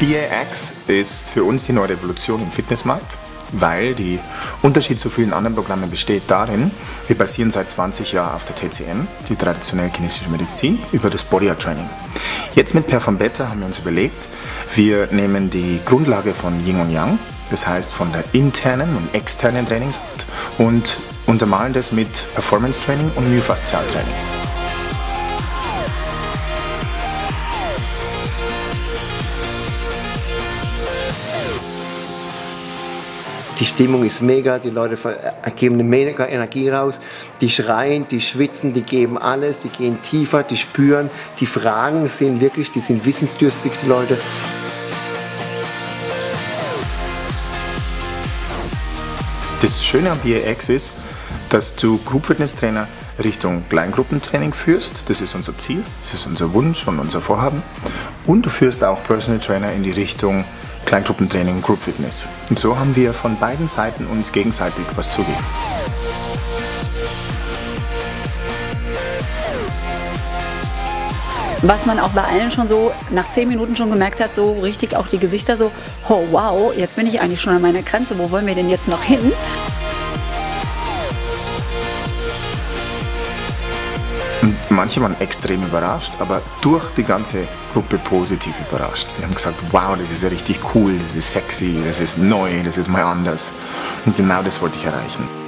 BAX ist für uns die neue Revolution im Fitnessmarkt, weil der Unterschied zu vielen anderen Programmen besteht darin, wir basieren seit 20 Jahren auf der TCM, die traditionelle chinesische Medizin, über das Body Art Training. Jetzt mit Perform Better haben wir uns überlegt, wir nehmen die Grundlage von Yin und Yang, das heißt von der internen und externen Trainingsart und untermalen das mit Performance Training und Myofaszial Training. Die Stimmung ist mega, die Leute geben eine mega Energie raus. Die schreien, die schwitzen, die geben alles, die gehen tiefer, die spüren. Die Fragen sind wirklich, die sind wissensdürstig, die Leute. Das Schöne am BAX ist, dass du Group Fitness Trainer Richtung Kleingruppentraining führst. Das ist unser Ziel, das ist unser Wunsch und unser Vorhaben. Und du führst auch Personal Trainer in die Richtung Kleingruppentraining Group Fitness. Und so haben wir von beiden Seiten uns gegenseitig was zu geben. Was man auch bei allen schon so nach zehn Minuten schon gemerkt hat, so richtig auch die Gesichter so, oh wow, jetzt bin ich eigentlich schon an meiner Grenze, wo wollen wir denn jetzt noch hin? Und manche waren extrem überrascht, aber durch die ganze Gruppe positiv überrascht. Sie haben gesagt, wow, das ist ja richtig cool, das ist sexy, das ist neu, das ist mal anders. Und genau das wollte ich erreichen.